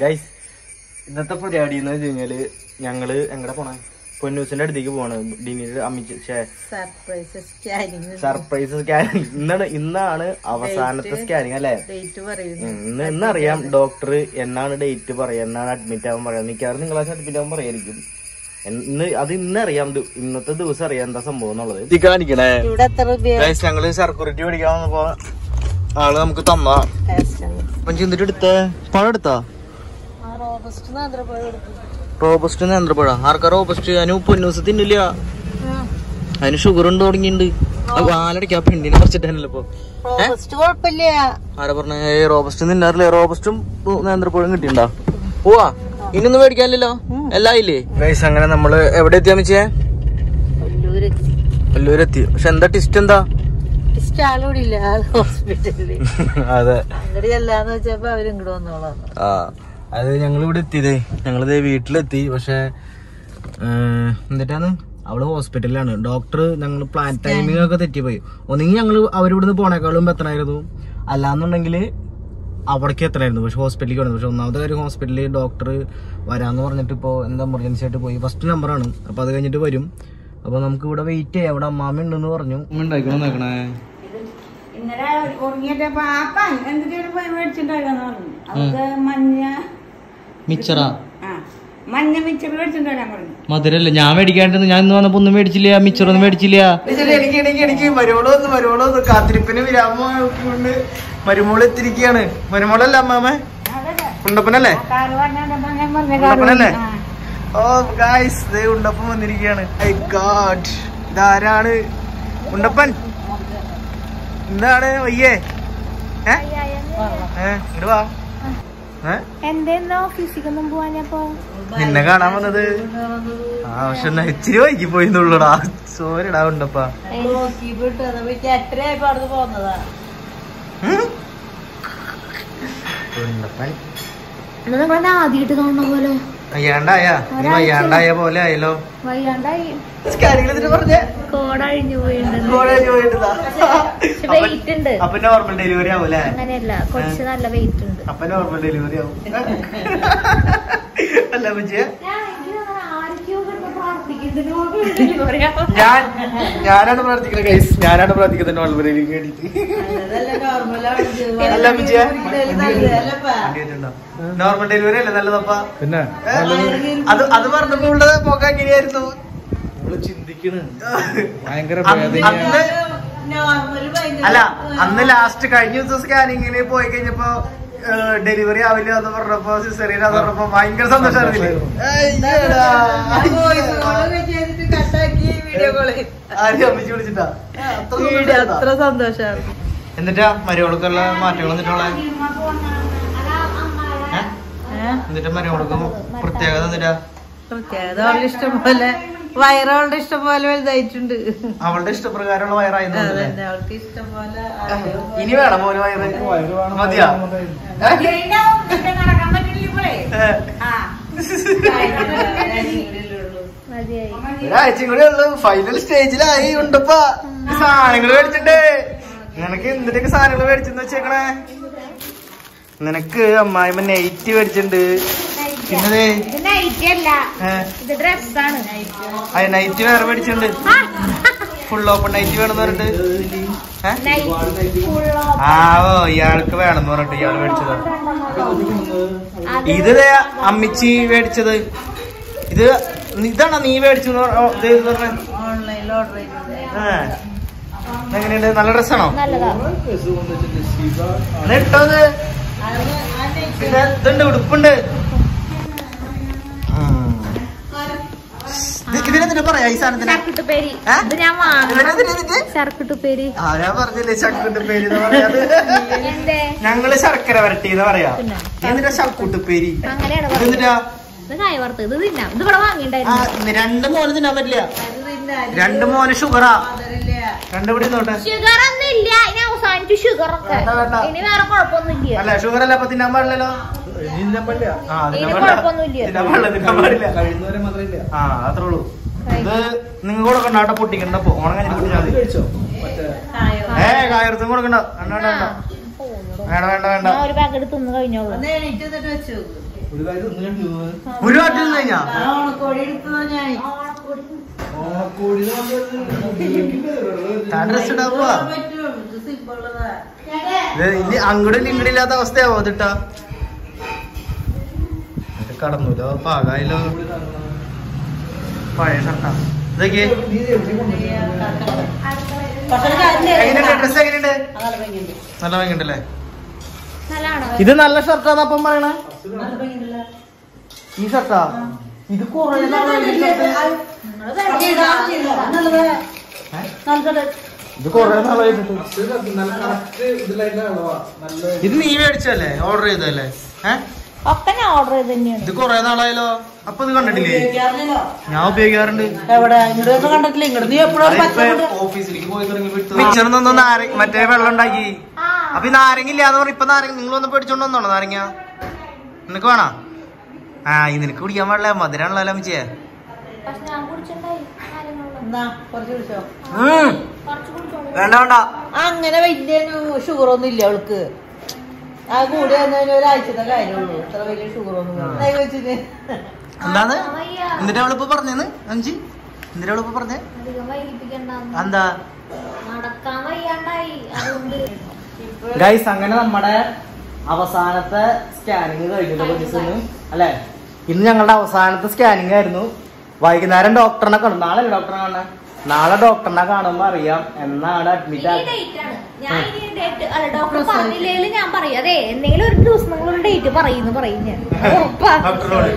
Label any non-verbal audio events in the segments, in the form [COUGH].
Guys ഇന്നത്തെ പരിപാടി എന്ന് വെച്ച് കഴിഞ്ഞാൽ ഞങ്ങൾ എങ്ങടെ പോണേ? പൊന്നൂസിന്റെ അടുത്തേക്ക് പോണ് ഡിനിയുടെ അമ്മിച്ച് സർപ്രൈസ് സ്കാനിങ് ഇന്നാണ് ഇന്നാണ് അവസാനത്തെ സ്കാനിങ് അല്ലേ? ഇന്ന് ഇന്നറിയാം. ഡോക്ടർ എന്നാണ് ഡേറ്റ് പറയാ എന്നാണ് അഡ്മിറ്റ് ആവാൻ പറയാ മിക്കവാറും നിങ്ങളെ അഡ്മിറ്റ് ആവാൻ പറയായിരിക്കും. ഇന്ന് അത് ഇന്നറിയാം ഇന്നത്തെ ദിവസം അറിയാം എന്താ സംഭവം എന്നുള്ളത്. കാണിക്കണേ. ഞങ്ങൾ സെക്യൂരിറ്റി പഠിക്കാൻ വന്നപ്പോ ആൾ നമുക്ക് തന്ന. അപ്പം ചിന്തിട്ട് എടുത്ത? പഴം എടുത്താ? റോബസ്റ്റ് നേന്ത്രപ്പഴം ആർക്കാ റോബസ്റ്റ്? അതിന് പൊന്നൂസ് തിന്നില്ല. അതിന് ഷുഗർ ഉണ്ട് തുടങ്ങിയിട്ടുണ്ട് വാലടിക്കാ പെണ്ണിനെ കുറച്ചിട്ടല്ലോ ഇപ്പൊ ആരാ പറഞ്ഞ? റോബസ്റ്റ് തിന്നാറില്ലേ റോബസ്റ്റും നേന്ത്രപ്പഴം കിട്ടിണ്ടാ പോവാ. ഇനൊന്നും മേടിക്കാനില്ലല്ലോ? എല്ലാം ഇല്ലേ ഗൈസ് അങ്ങനെ നമ്മൾ എവിടെ എത്തിയാ മിച്ചേ? വല്ലൂരെത്തി. പക്ഷെ എന്താ ടിസ്റ്റ് എന്താ? [LAUGHS] അതെ. ആ. അത് ഞങ്ങൾ ഇവിടെ എത്തിയതേ. ഞങ്ങളിത് വീട്ടിലെത്തി. പക്ഷെ എന്നിട്ടാണ്? അവൾ ഹോസ്പിറ്റലിലാണ് ഡോക്ടർ ഞങ്ങൾ പ്ലാൻ ടൈമിംഗ് ഒക്കെ തെറ്റിപ്പോയി. ഒന്നെങ്കിൽ ഞങ്ങൾ അവരിവിടുന്ന് പോണേക്കാളും എത്തണായിരുന്നു അല്ലാന്നുണ്ടെങ്കിൽ അവിടേക്ക് എത്രയായിരുന്നു പക്ഷെ ഹോസ്പിറ്റലിൽ വന്നു പക്ഷെ ഒന്നാമത്തെ കാര്യം ഹോസ്പിറ്റലിൽ ഡോക്ടർ വരാന്ന് പറഞ്ഞിട്ട് ഇപ്പോൾ എന്താ എമർജൻസി ആയിട്ട് പോയി ഫസ്റ്റ് നമ്പറാണ് അപ്പൊ അത് കഴിഞ്ഞിട്ട് വരും അപ്പോൾ നമുക്ക് ഇവിടെ വെയിറ്റ് ചെയ്യാം ഇവിടെ അമ്മാമ ഉണ്ടെന്ന് പറഞ്ഞു ഇന്നലെ ഉറങ്ങിയപ്പോ പോയി മേടിച്ചിട്ടുണ്ടാകാന്ന് പറഞ്ഞു അത് മഞ്ഞ മിച്ചറാ ആ മഞ്ഞ മിച്ചർ മേടിച്ചിട്ടുണ്ടാകാൻ പറഞ്ഞു മധുരല്ല ഞാൻ മേടിക്കാണ്ടെന്ന് ഞാൻ ഇന്ന് വന്നപ്പോ ഒന്നും മേടിച്ചില്ല മിച്ചറൊന്നും മേടിച്ചില്ല എനിക്ക് എനിക്ക് എനിക്ക് മരുമോൾ വന്ന് മരുമോൾ വന്ന് കാത്തിരിപ്പിന് വിരാമോണ്ട് മരുമോൾ എത്തിരിക്കുകയാണ് മരുമോളല്ല അമ്മാമ? ഉണ്ടപ്പനല്ലേ? ഉണ്ടപ്പനല്ലേ? ഓ ഗായ്സ് ദേ ഉണ്ടപ്പൻ വന്നിരിക്കുകയാണ് ഐ ഗാഡ് ഇതാരാണ്? ഉണ്ടപ്പൻ? എന്താണ് വയ്യേ? വാ. നിന്നെ കാണാൻ വന്നത്? ആ പക്ഷെ എന്നാ ഇച്ചിരി വൈകി പോയിന്നുള്ളടാ സോരിടാ ഉണ്ടപ്പാ. അവിടെ പോന്നതാ. നിങ്ങളെ ആദ്യമായിട്ട് കാണുന്ന പോലെ? വയ്യാണ്ടായ? പോലെ ആയല്ലോ. അപ്പൊ നോർമൽ ഡെലിവറി ആവൂലേ അങ്ങനെയല്ല കുറച്ച് നല്ല വെയിറ്റ് ഉണ്ട്. അപ്പൊ നോർമൽ ഡെലിവറി ആവും. [LAUGHS] അല്ല പറ്റിയ ഞാൻ ഞാനാണ് പ്രാർത്ഥിക്കുന്നത് ഗൈസ് ഞാനാണ് പ്രാർത്ഥിക്കുന്നത് നോർമൽ ഡെലിവറി വേണ്ടിട്ട് അല്ല വിജയ. നോർമൽ ഡെലിവറി അല്ലേ നല്ലതപ്പാ? പിന്നെ അത് അത് പറഞ്ഞപ്പോ ഉള്ളത് പോകാൻ എങ്ങനെയായിരുന്നു നമ്മൾ ചിന്തിക്കണ്. ഭയങ്കര അല്ല അന്ന് ലാസ്റ്റ് കഴിഞ്ഞ ദിവസം സ്കാനിങ്ങിന് പോയി കഴിഞ്ഞപ്പോ ഡെലിവറി ആവില്ല എന്ന് പറഞ്ഞപ്പോ സിസറിയൻ എന്ന് പറഞ്ഞപ്പോ ഭയങ്കര സന്തോഷമായിരുന്നില്ലേ അയ്യടാ. ആരെയും അമ്മച്ചി വിളിച്ചിട്ടാ? അത്ര സന്തോഷായിരുന്നാ? എന്നിട്ടാ മരുവളക്കുള്ള മാറ്റങ്ങൾ എന്നിട്ടുള്ള എന്നിട്ട് മരുവളക്കും പ്രത്യേകത എന്നിട്ടാ പ്രത്യേകത ഇഷ്ടം പോലെ. വയറവളുടെ ഇഷ്ടം പോലെ വലുതായിട്ടുണ്ട്. അവളുടെ ഇഷ്ടപ്രകാരമുള്ള വയറായിരുന്നു അവൾക്ക് ഇഷ്ടം പോലെ ഇനി വേണം വയറ്. മതിയാ. ഒരാഴ്ചയും കൂടെ ഉള്ളു. ഫൈനൽ സ്റ്റേജിലായി ഉണ്ടപ്പാ. സാധനങ്ങൾ മേടിച്ചിട്ടേ. നിനക്ക് എന്തിനൊക്കെ സാധനങ്ങൾ മേടിച്ചെന്ന് വെച്ചേക്കണേ? നിനക്ക് അമ്മായിമ്മ നെയ്റ്റ് മേടിച്ചിട്ടുണ്ട്. പിന്നെ ഇത് നൈറ്റ് വേറെ മേടിച്ചിട്ടുണ്ട് ഫുൾ ഓപ്പൺ നൈറ്റ് വേണമെന്ന് പറഞ്ഞിട്ട്. ആവോ ഇയാൾക്ക് വേണമെന്ന് പറഞ്ഞിട്ട് ഇയാൾ മേടിച്ചത്. ഇത് അമ്മിച്ചി മേടിച്ചത്. ഇത് ഇതാണോ നീ മേടിച്ചു എങ്ങനെയുണ്ട്? നല്ല ഡ്രസ്സാണോ ഇട്ടത് പിന്നെ ഇതുണ്ട് ഉടുപ്പുണ്ട്. പറയാ ഈ സാധനത്തിന്? ഞാൻ പറഞ്ഞില്ലേ ചക്കുണ്ട് പേര് എന്ന് പറയാത്? ഞങ്ങൾ ശർക്കര വരട്ടി എന്ന് പറയാ? എന്നിട്ടാ ഇത് എന്നിട്ടാ രണ്ട് മോന് തിന്നാൻ പറ്റില്ല. രണ്ട് മോന് ഷുഗറാ. രണ്ട് പിടി നോട്ടെ ഷുഗർ ഇനി അവസാനിച്ചു ഷുഗർ ഒക്കെ വേണ്ട, വേണ്ട. ഇനി വേറെ കുഴപ്പമൊന്നും അല്ല ഷുഗർ അല്ല അപ്പൊ തിന്നാൻ പാടില്ലല്ലോ? ആ തിന്നാൻ പാടില്ല. കുഴപ്പമൊന്നുമില്ല. തിന്നാൻ പാടില്ല തിന്നാൻ പാടില്ല. കഴിയുന്നവരെ മാത്രമേ ഇല്ല. ആ അത്രേ ഉള്ളൂ. ഇത് നിങ്ങൾ കണ്ട കേട്ടോ പൊട്ടിക്കണ്ട ഓണം കഴിഞ്ഞിട്ട് ഏ കായർത്തും കൊടുക്കണ്ട. വേണ്ട വേണ്ട വേണ്ട. വേണ്ട വേണ്ട ഒരു പാക്കറ്റ് തിന്ന് കഴിഞ്ഞോളൂ. ഒരു കഴിഞ്ഞാ. ഡ്രസ് ഇനി അങ്ങോട്ടും ഇങ്ങോട്ടും ഇല്ലാത്ത അവസ്ഥയാവോ അതിട്ടാ? ഇത് കടന്നൂലോ? പാകായില്ലോ പഴയ ഷർട്ടാ ഇതൊക്കെ നീ ഇത് എവിടെ കൊണ്ടുവരുന്നത്? പക്ഷെ എങ്ങനെയുണ്ട് ഡ്രസ് എങ്ങനെയുണ്ട്? നല്ല ഭംഗിയുണ്ട്. നല്ല ഭംഗിയുണ്ടല്ലേ? ഇത് നല്ല ഷർട്ടാന്ന് അപ്പം പറയണേ. ഈ ഷർട്ടാ ഇത് കുറേ ഇതാ കൊറേ നാളായി ഇത് നല്ല കറക്റ്റ് ഇതിലായിട്ടുള്ള അളവാ നല്ല ഇത് നീ മേടിച്ചല്ലേ ഓർഡർ ചെയ്തല്ലേ ഏഹ് ഒക്കെ ഞാൻ ഓർഡർ ചെയ്ത് തന്നെയാണ്. ഇത് കുറേ നാളായല്ലോ. അപ്പൊ ഇത് കണ്ടിട്ടില്ലേ? ഞാൻ ഉപയോഗിക്കാറുണ്ട്. എവിടെ? ഇങ്ങോട്ട് കണ്ടിട്ടില്ല. ഇങ്ങോട്ട് നീ എപ്പോഴും ഓഫീസിലേക്ക് പോയി മിച്ചർ മറ്റേ വെള്ളം ഉണ്ടാക്കി. ആ. അപ്പൊ ഈ നാരങ്ങ ഇല്ലാന്ന് പറഞ്ഞ ഇപ്പൊ നാരങ്ങ നിങ്ങൾ ഒന്ന് പേടിച്ചോണ്ട് വന്നോ നാരങ്ങ? നിനക്ക് വേണോ? ആ ഈ നിനക്ക് കുടിക്കാൻ പാടില്ല. മധുരാണല്ലോ അമ്മച്ചിയെ? മിച്ചേ ഞാൻ കുടിച്ചിട്ടുണ്ടായി കാര്യങ്ങളുള്ള. എന്നാ കുറച്ച് കുടിച്ചോ? കുറച്ച് കുടിച്ചോളൂ. വേണ്ട വേണ്ട. അങ്ങനെ വലിയ ഷുഗർ ഒന്നും ഇല്ല അവൾക്ക്. ആ കൂടി വന്നതിന് ഒരാഴ്ചത്തെ കാര്യമുള്ളൂ ഇത്ര വലിയ. വെച്ചിട്ട്. എന്താണ്. എന്നിട്ട് അവളിപ്പോ പറഞ്ഞേന്ന്? അഞ്ചി? എന്നിട്ട് അവളിപ്പോ പറഞ്ഞേ? എന്താ? ഗൈസ് അങ്ങനെ നമ്മുടെ അവസാനത്തെ സ്കാനിങ് കഴിഞ്ഞിട്ട് പോലീസിന് അല്ലെ? ഇന്ന് ഞങ്ങളുടെ അവസാനത്തെ സ്കാനിങ് ആയിരുന്നു. വൈകുന്നേരം ഡോക്ടറിനെ കണ്ടു. നാളെ ഡോക്ടറെ കാണാൻ നാളെ ഡോക്ടറിനെ കാണുമ്പോ അറിയാം. എന്നാണ് അഡ്മിറ്റ് ഡോക്ടർ പറഞ്ഞില്ലേലും ഞാൻ പറയും. അതെ എന്തെങ്കിലും ഒരു ദിവസം നിങ്ങളൊരു ഡേറ്റ് പറയുന്നു പറയും ഞാൻ. ഉറപ്പാ. ഡോക്ടറോട്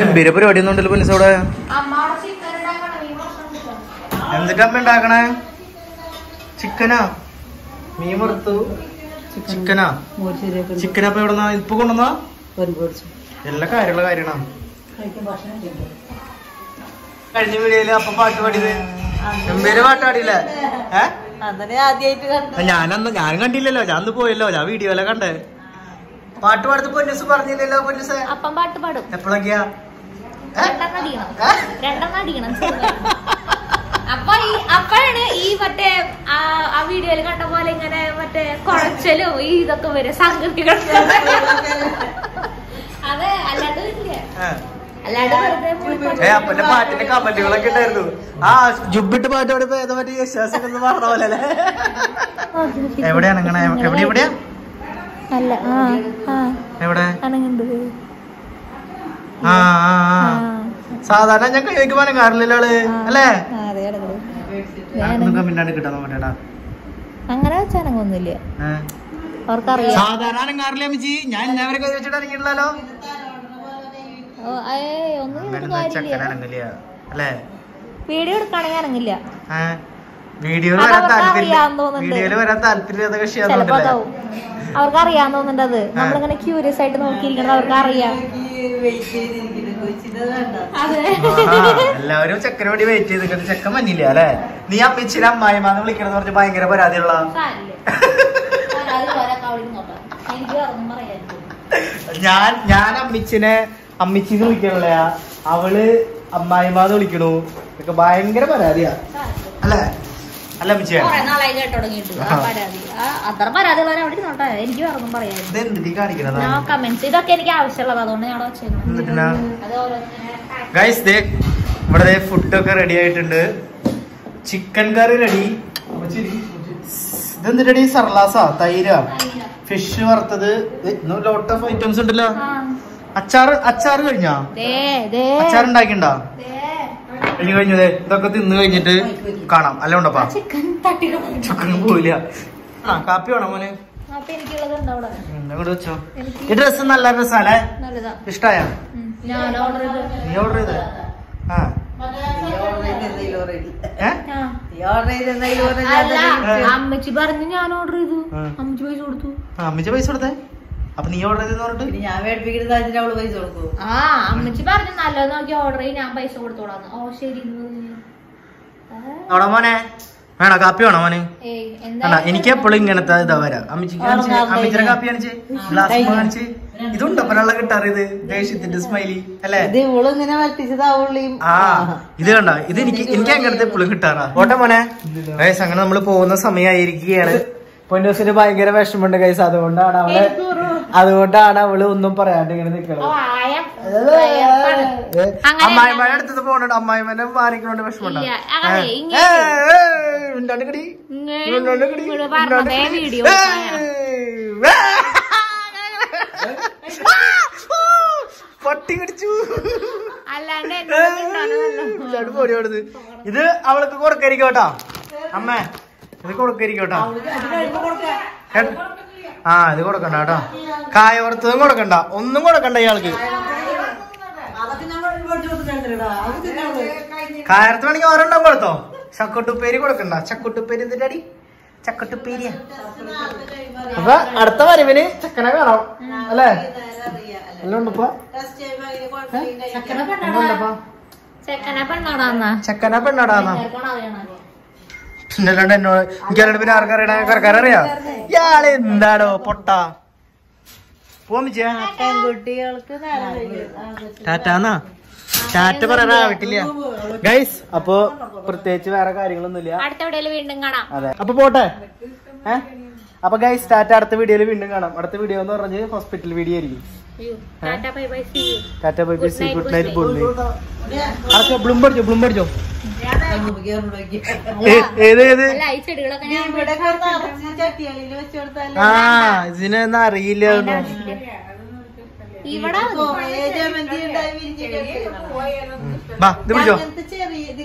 ഗംഭീര പരിപാടി ഒന്നും ഉണ്ടല്ലോ അവിടെ? ഉണ്ടാക്കണം ചിക്കനാ മീൻ വറുത്തു. ചിക്കനാ ചിക്കനപ്പൊ എവിടെ ഇപ്പൊ കൊണ്ടുവന്നാ എല്ലാ കാര്യമുള്ള കാര്യമാണ്. കഴിഞ്ഞ വീഡിയോയിൽ അപ്പൊ പാട്ട് പാടിയത്? ഗംഭീര പാട്ട് പാടിയില്ലേ? ഏഹ് ഞാനന്ന് ഞാൻ കണ്ടില്ലല്ലോ. ഞാൻ അന്ന് പോയല്ലോ. ഞാൻ വീഡിയോയിലെ കണ്ടേ. പാട്ട് പാടുത്ത് പൊന്നൂസ് പറഞ്ഞില്ലല്ലോ പൊന്നൂസ്? അപ്പം പാട്ട് പാടും. എപ്പോഴൊക്കെയാ അപ്പൊ ഈ അപ്പോഴാണ് ഈ മറ്റേ ആ വീഡിയോയിൽ കണ്ട പോലെ ഇങ്ങനെ മറ്റേ കുഴച്ചലും ഈ ഇതൊക്കെ വരും സംഘർത്തികൾ അതെ അല്ലാണ്ട് ഇല്ല. ഏ. അപ്പന്റെ പാട്ടിന്റെ കമന്റുകളൊക്കെ ഉണ്ടായിരുന്നു. ആ ജുബിട്ട് പാട്ട് പാടിയപ്പോ ഏതോ മറ്റേ യശാസിനെ ഒന്ന് പറഞ്ഞ പോലെ അല്ലേ? എവിടെയാണ് അങ്ങനെ എവിടെ എവിടെയാ? അല്ല ആ ആ. എവിടെ? ആ സാധാരണ ഞാൻ കഴിക്കുമ്പോ അനങ്ങാറില്ലല്ലോ ആൾ അല്ലേ? പിന്നാണ്ട് കിട്ടാൻ നോക്കട്ടെടാ അങ്ങനെ വെച്ചാണെങ്കിൽ ഒന്നുമില്ല. അവർക്കറിയാം. സാധാരണ കാറില്ലേ അമ്മച്ചി. ഞാൻ കൈ വെച്ചിട്ട് ഇറങ്ങിയിട്ടില്ലല്ലോ വീഡിയോ എടുക്കുകയാണെങ്കിൽ ഇറങ്ങില്ല. വീഡിയോയിൽ അത് വരാൻ താല്പര്യം. വീഡിയോയിൽ വരാൻ അവർക്ക് അറിയാൻ തോന്നുന്നുണ്ട് അത്. നമ്മളിങ്ങനെ ക്യൂരിയസ് ആയിട്ട് നോക്കിയിരിക്കണം അവർക്ക് അറിയാം. എല്ലാവരും ചെക്കന് വേണ്ടി വെയിറ്റ് ചെയ്ത് ചെക്കൻ മഞ്ഞില്ല അല്ലെ? നീ അമ്മച്ചിനെ അമ്മായിമാന്ന് വിളിക്കണമെന്ന് പറഞ്ഞ് ഭയങ്കര പരാതിയുള്ള. ഞാൻ ഞാൻ അമ്മിച്ചിനെ അമ്മിച്ചിന്ന് വിളിക്കണില്ല? അവൾ അമ്മായിമാന്ന് വിളിക്കണു. ഇതൊക്കെ ഭയങ്കര പരാതിയാ. അല്ലേ? അല്ല അമ്മച്ചി. അത്ര പരാതിയുള്ളവരെ അവിടെ ഇരുന്നോട്ടെ എനിക്ക് വേറൊന്നും ഞാൻ കമന്റ്സ് ഇതൊക്കെ എനിക്ക് ആവശ്യമുള്ളത്. അതുകൊണ്ട് ഞാൻ ഗൈസ് ദേ ഇവിടെ ഫുഡൊക്കെ റെഡി ആയിട്ടുണ്ട്. ചിക്കൻ കറി റെഡി ഇതെന്തിട്ടടി സർലാസാ? തൈര? ഫിഷ് വറുത്തത്. ലോട്ട് ഓഫ് ഐറ്റംസ് ഉണ്ടല്ലോ. അച്ചാറ് അച്ചാറ് കഴിഞ്ഞാ? ദേ, ദേ, അച്ചാർ ഉണ്ടാക്കിണ്ടാ ദേ. കഴിഞ്ഞു കഴിഞ്ഞു ദേ. ഇതൊക്കെ തിന്ന് കഴിഞ്ഞിട്ട് കാണാം. അല്ല ഉണ്ടപ്പാ? ചിക്കൻ പോയില്ല ആ കാപ്പി വേണം മോനെ? ഈ ഡ്രസ് നല്ല ഡ്രസ്സല്ലേ നല്ലതാ. ഇഷ്ടായ? നീ ഓർഡർ ചെയ്തേ ആ. അമ്മച്ചി പറഞ്ഞു ഞാൻ ഓർഡർ ചെയ്തു. അമ്മച്ചി പൈസ കൊടുത്തു. അമ്മച്ചി പൈസ കൊടുത്തേ? അപ്പൊ നീ ഓർഡർ ചെയ്തെന്ന് പറഞ്ഞിട്ട്? ഞാൻ മേടിപ്പിക്കുന്ന അതിന് അവൾ പൈസ കൊടുക്കും ആ അമ്മച്ചി പറഞ്ഞു നല്ലത് നോക്കി ഓർഡർ ചെയ്ത് ഞാൻ പൈസ കൊടുത്തോളാം ഓ ശരി. അവിടെ മോനെ? വേണോ കാപ്പി വേണോ മോനെ? അല്ല എനിക്ക് എപ്പോഴും ഇങ്ങനത്തെ ഇതാ വരാം. അമ്മച്ചിക്ക് അമ്മച്ചിയുടെ. കാപ്പി കാണിച്ച് ഗ്ലാസ് കാണിച്ച്. ഇതുണ്ടോ കിട്ടാറ് ഇത്? ദേഷ്യത്തിന്റെ സ്മൈലി അല്ലേ? ആ ഇത് കണ്ട? ഇത് എനിക്ക് എനിക്ക് അങ്ങനത്തെ എപ്പോഴും കിട്ടാറാ. ഓട്ടെ മോനെ. അങ്ങനെ നമ്മൾ പോകുന്ന സമയമായിരിക്കുകയാണ്. പൊന്നോസിന് ഭയങ്കര വിഷമമുണ്ട് കൈസ് അതുകൊണ്ടാണ് അവൾ അതുകൊണ്ടാണ് അവൾ ഒന്നും പറയാണ്ട് ഇങ്ങനെ നിക്കണത്. അമ്മായിമാരെ അടുത്തത് പോണുണ്ട്. അമ്മായിമാരെ മാറിക്കൊണ്ട് വിഷമമുണ്ടോ പട്ടി കടിച്ചു. അല്ലാണ്ട് ഏ, എന്നോട് മിണ്ടാനൊന്നുമല്ല. ഇല്ലാണ്ട് പോടി അവിടുന്ന്. ഇത് അവൾക്ക് കൊടുക്കരിക്കോട്ടോ അമ്മേ ഇത് കൊടുക്കരിക്കോട്ടോ കേട്ടോ? ആ ഇത് കൊടുക്കണ്ട കേട്ടോ. കായ വറുത്തതും കൊടുക്കണ്ട. ഒന്നും കൊടുക്കണ്ട ഇയാൾക്ക്. കായർത്ത് വേണമെങ്കിൽ ഒരെണ്ണം കൊടുത്തോ. ചക്കുട്ടുപ്പേരി കൊടുക്കണ്ട. ചക്കുട്ടുപ്പേരി എന്തിന്റെ അടി? ചക്കുട്ടുപ്പേരിയാ. അപ്പൊ അടുത്ത വരവിന് ചക്കനെ കാണാം. അല്ലേ? എല്ലാം ഉണ്ടപ്പോ ചെക്കനെ പെണ്ണാടാന്നാ. ചക്കന പിന്നല്ലാണ്ട് എന്നോട്? എനിക്കറിയാം പിന്നെ ആർക്കറിയണ ആർക്കാരറിയാ? ഇയാൾ എന്താടോ പൊട്ട? പോമിച്ചേ. ടാറ്റാന്നാ? ടാറ്റ പറയാനാവിട്ടില്ല ഗൈസ് അപ്പൊ പ്രത്യേകിച്ച് വേറെ കാര്യങ്ങളൊന്നുമില്ല. അതെ. അപ്പൊ പോട്ടെ. ഏഹ് അപ്പൊ ഗൈസ് ടാറ്റ അടുത്ത വീഡിയോയിൽ വീണ്ടും കാണാം. അടുത്ത വീഡിയോ എന്ന് പറഞ്ഞ് ഹോസ്പിറ്റൽ വീഡിയോ ആയിരിക്കും. Tata bye bye see tata bye bye night, good night night. Good night അടച്ചോ ബ്ലൂം പഠിച്ചോ ബ്ലൂം പഠിച്ചോ നമുക്ക് ഇറങ്ങി. ഏത് ഏത്? അല്ല ഈ ചെടികളൊക്കെ ഞാൻ ഇവിടെ നിറച്ച് ചട്ടികളിൽ വെച്ച് കൊടുത്താൽ? ആ ഇതിനൊന്നും അറിയില്ല പിടിച്ചോ?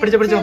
പിടിച്ചോ, പിടിച്ചോ.